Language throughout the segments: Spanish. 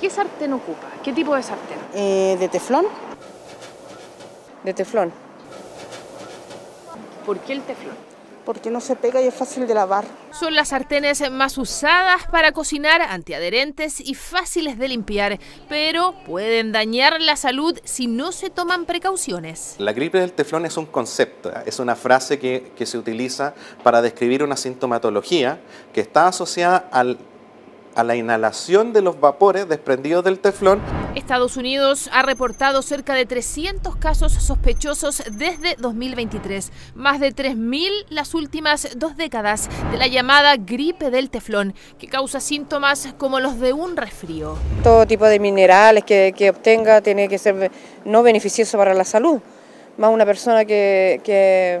¿Qué sartén ocupa? ¿Qué tipo de sartén? Eh, de teflón. De teflón. ¿Por qué el teflón? Porque no se pega y es fácil de lavar. Son las sartenes más usadas para cocinar, antiadherentes y fáciles de limpiar, pero pueden dañar la salud si no se toman precauciones. La gripe del teflón es un concepto, es una frase que, que se utiliza para describir una sintomatología que está asociada al a la inhalación de los vapores desprendidos del teflón. Estados Unidos ha reportado cerca de 300 casos sospechosos desde 2023, más de 3.000 las últimas dos décadas de la llamada gripe del teflón, que causa síntomas como los de un resfrío. Todo tipo de minerales que, que obtenga tiene que ser no beneficioso para la salud, más una persona que, que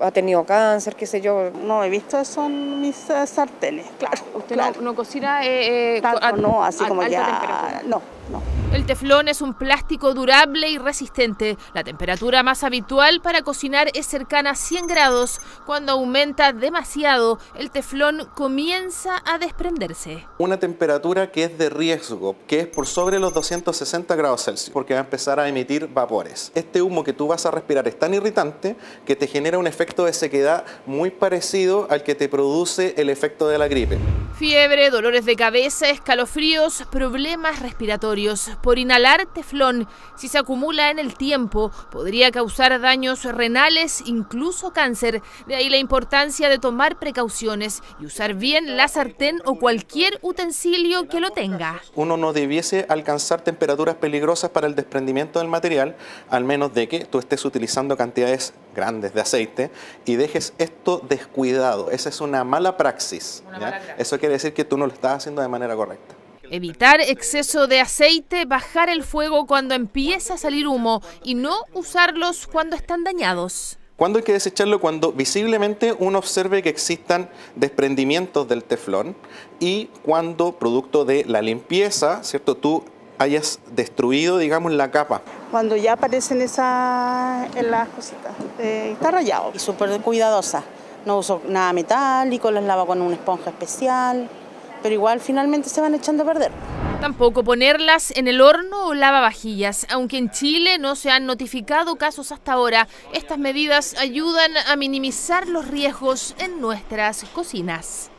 ha tenido cáncer, qué sé yo. No he visto eso en mis uh, sartenes, claro. ¿Usted claro. No, no, cocina eh, Tanto, no, así como ya. No, no. El teflón es un plástico durable y resistente. La temperatura más habitual para cocinar es cercana a 100 grados. Cuando aumenta demasiado, el teflón comienza a desprenderse. Una temperatura que es de riesgo, que es por sobre los 260 grados Celsius, porque va a empezar a emitir vapores. Este humo que tú vas a respirar es tan irritante que te genera un efecto de sequedad muy parecido al que te produce el efecto de la gripe. Fiebre, dolores de cabeza, escalofríos, problemas respiratorios. Por inhalar teflón, si se acumula en el tiempo, podría causar daños renales, incluso cáncer. De ahí la importancia de tomar precauciones y usar bien la sartén o cualquier utensilio que lo tenga. Uno no debiese alcanzar temperaturas peligrosas para el desprendimiento del material, al menos de que tú estés utilizando cantidades grandes de aceite y dejes esto descuidado. Esa es una mala praxis. Una mala praxis. Eso quiere decir que tú no lo estás haciendo de manera correcta. Evitar exceso de aceite, bajar el fuego cuando empieza a salir humo y no usarlos cuando están dañados. ¿Cuándo hay que desecharlo? Cuando visiblemente uno observe que existan desprendimientos del teflón y cuando, producto de la limpieza, ¿cierto? Tú hayas destruido, digamos, la capa. Cuando ya aparecen esas en las cositas, eh, está rayado. Y súper cuidadosa. No uso nada metálico, las lavo con una esponja especial, pero igual finalmente se van echando a perder. Tampoco ponerlas en el horno o lavavajillas. Aunque en Chile no se han notificado casos hasta ahora, estas medidas ayudan a minimizar los riesgos en nuestras cocinas.